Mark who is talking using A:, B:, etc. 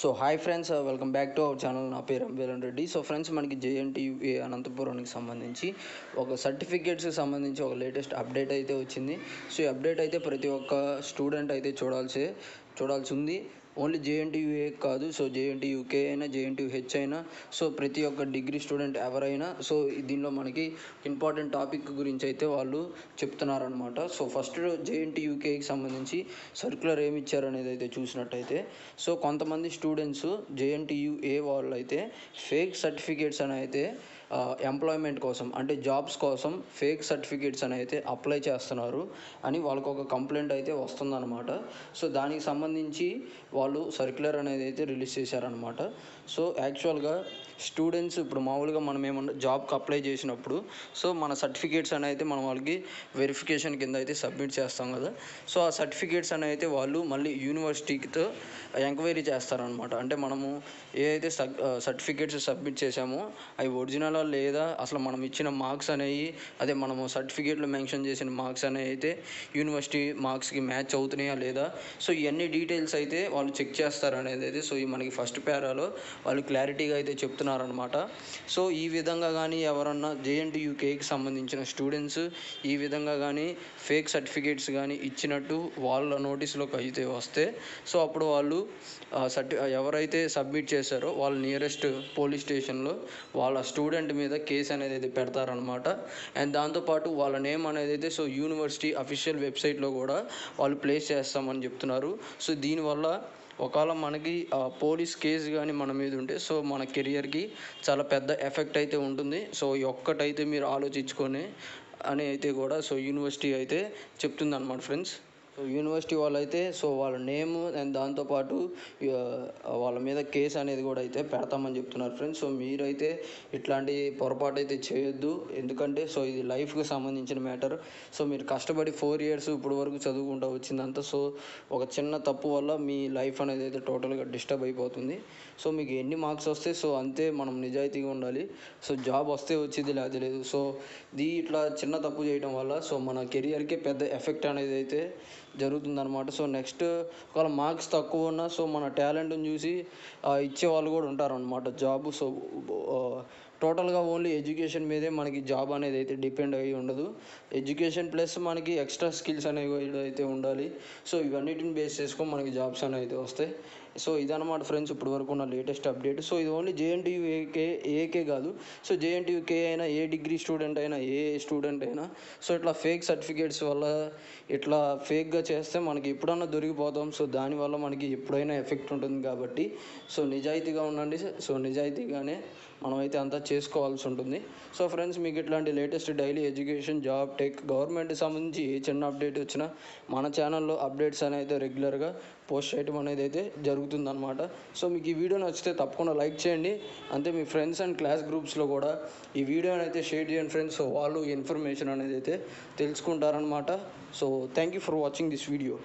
A: So hi friends welcome back to our channel. నా పేరు Ambelan Reddy. So friends మనకి JNTU అనంతపురానికి సంబంధించి ఒక సర్టిఫికేట్స్కి సంబంధించి ఒక లేటెస్ట్ అప్డేట్ అయితే వచ్చింది. సో ఈ అప్డేట్ అయితే ప్రతి ఒక్క స్టూడెంట్ అయితే చూడాల్సి చూడాల్సి ఉంది. ఓన్లీ జేఎన్టీయూఏ కాదు సో జేఎన్టీయూకే అయినా జేఎన్టీయూహెచ్ అయినా సో ప్రతి ఒక్క డిగ్రీ స్టూడెంట్ ఎవరైనా సో దీనిలో మనకి ఇంపార్టెంట్ టాపిక్ గురించి అయితే వాళ్ళు చెప్తున్నారనమాట సో ఫస్ట్ జేఎన్టీయూకేకి సంబంధించి సర్క్యులర్ ఏమి ఇచ్చారు అనేది అయితే చూసినట్టయితే సో కొంతమంది స్టూడెంట్స్ జేఎన్టీయూఏ వాళ్ళు అయితే ఫేక్ సర్టిఫికేట్స్ అని అయితే ఎంప్లాయ్మెంట్ కోసం అంటే జాబ్స్ కోసం ఫేక్ సర్టిఫికేట్స్ అని అయితే అప్లై చేస్తున్నారు అని వాళ్ళకు ఒక కంప్లైంట్ అయితే వస్తుందన్నమాట. సో దానికి సంబంధించి వాళ్ళు సర్క్యులర్ అనేది అయితే రిలీజ్ చేశారనమాట సో యాక్చువల్గా స్టూడెంట్స్ ఇప్పుడు మామూలుగా మనం ఏమన్నా జాబ్కి అప్లై చేసినప్పుడు సో మన సర్టిఫికేట్స్ అని అయితే మనం వాళ్ళకి వెరిఫికేషన్ కింద అయితే సబ్మిట్ చేస్తాం కదా. సో ఆ సర్టిఫికేట్స్ అని అయితే వాళ్ళు మళ్ళీ యూనివర్సిటీతో ఎంక్వైరీ చేస్తారనమాట అంటే మనము ఏ అయితే సర్టిఫికేట్స్ సబ్మిట్ చేసామో అవి ఒరిజినల్ లేదా అసలు మనం ఇచ్చిన మార్క్స్ అనేవి అదే మనము సర్టిఫికేట్లో మెన్షన్ చేసిన మార్క్స్ అనేవి అయితే యూనివర్సిటీ మార్క్స్కి మ్యాచ్ అవుతున్నాయా లేదా? సో ఇవన్నీ డీటెయిల్స్ అయితే వాళ్ళు చెక్ చేస్తారు అనేది అయితే సో ఈ మనకి ఫస్ట్ పేరాలో వాళ్ళు క్లారిటీగా అయితే చెప్తున్నారనమాట సో ఈ విధంగా కానీ ఎవరన్నా జేఎన్టీయూకేకి సంబంధించిన స్టూడెంట్స్ ఈ విధంగా కానీ ఫేక్ సర్టిఫికేట్స్ కానీ ఇచ్చినట్టు వాళ్ళ నోటీసులోకి అయితే వస్తే సో అప్పుడు వాళ్ళు సర్టి ఎవరైతే సబ్మిట్ చేశారో వాళ్ళ నియరెస్ట్ పోలీస్ స్టేషన్లో వాళ్ళ స్టూడెంట్ మీద కేసు అనేది అయితే పెడతారనమాట అండ్ దాంతోపాటు వాళ్ళ నేమ్ అనేది అయితే సో యూనివర్సిటీ అఫీషియల్ వెబ్సైట్లో కూడా వాళ్ళు ప్లేస్ చేస్తామని చెప్తున్నారు. సో దీనివల్ల ఒకవేళ మనకి పోలీస్ కేసు కానీ మన మీద ఉంటే సో మన కెరియర్కి చాలా పెద్ద ఎఫెక్ట్ అయితే ఉంటుంది. సో ఈ ఒక్కటైతే మీరు ఆలోచించుకొని అని అయితే కూడా సో యూనివర్సిటీ అయితే చెప్తుంది అనమాట ఫ్రెండ్స్ సో యూనివర్సిటీ వాళ్ళు అయితే సో వాళ్ళ నేమ్ అండ్ దాంతోపాటు వాళ్ళ మీద కేసు అనేది కూడా అయితే పెడతామని చెప్తున్నారు ఫ్రెండ్స్ సో మీరైతే ఇట్లాంటి పొరపాటు అయితే చేయొద్దు. ఎందుకంటే సో ఇది లైఫ్కి సంబంధించిన మ్యాటర్ సో మీరు కష్టపడి ఫోర్ ఇయర్స్ ఇప్పుడు వరకు చదువుకుంటూ వచ్చిందంతా సో ఒక చిన్న తప్పు వల్ల మీ లైఫ్ అనేది అయితే టోటల్గా డిస్టర్బ్ అయిపోతుంది. సో మీకు ఎన్ని మార్క్స్ వస్తే సో అంతే మనం నిజాయితీగా ఉండాలి. సో జాబ్ వస్తే వచ్చింది లేదా లేదు. సో దీ ఇట్లా చిన్న తప్పు చేయడం వల్ల సో మన కెరియర్కే పెద్ద ఎఫెక్ట్ అనేది అయితే జరుగుతుందన్నమాట. సో నెక్స్ట్ ఒకవేళ మార్క్స్ తక్కువ ఉన్నా సో మన టాలెంట్ని చూసి ఇచ్చే వాళ్ళు కూడా ఉంటారనమాట జాబ్ సో టోటల్గా ఓన్లీ ఎడ్యుకేషన్ మీదే మనకి జాబ్ అనేది అయితే డిపెండ్ అయ్యి ఉండదు. ఎడ్యుకేషన్ ప్లస్ మనకి ఎక్స్ట్రా స్కిల్స్ అనేవి అయితే ఉండాలి. సో ఇవన్నిటిని బేస్ చేసుకొని మనకి జాబ్స్ అనేవి అయితే వస్తాయి. సో ఇదన్నమాట ఫ్రెండ్స్ ఇప్పుడు వరకు ఉన్న లేటెస్ట్ అప్డేట్. సో ఇది ఓన్లీ జేఎన్టీయూ ఏకే ఏకే కాదు. సో జేఎన్టీయూ కే అయినా ఏ డిగ్రీ స్టూడెంట్ అయినా ఏ స్టూడెంట్ అయినా సో ఇట్లా ఫేక్ సర్టిఫికేట్స్ వల్ల ఇట్లా ఫేక్గా చేస్తే మనకి ఎప్పుడన్నా దొరికిపోతాం. సో దానివల్ల మనకి ఎప్పుడైనా ఎఫెక్ట్ ఉంటుంది కాబట్టి సో నిజాయితీగా ఉండండి. సో నిజాయితీగానే మనమైతే అంతా చేసుకోవాల్సి ఉంటుంది. సో ఫ్రెండ్స్ మీకు ఇట్లాంటి latest daily education job tech government సంబంధించి ఏ చిన్న అప్డేట్ వచ్చినా మన ఛానల్లో అప్డేట్స్ అనేది రెగ్యులర్గా పోస్ట్ చేయడం అనేది అయితే జరుగుతుంది. జరుగుతుందన్నమాట. సో మీకు ఈ వీడియో నచ్చితే తప్పకుండా లైక్ చేయండి. అంతే మీ ఫ్రెండ్స్ అండ్ క్లాస్ గ్రూప్స్లో కూడా ఈ వీడియోని అయితే షేర్ చేయండి ఫ్రెండ్స్. సో వాళ్ళు ఇన్ఫర్మేషన్ అనేది అయితే తెలుసుకుంటారనమాట so thank you for watching this video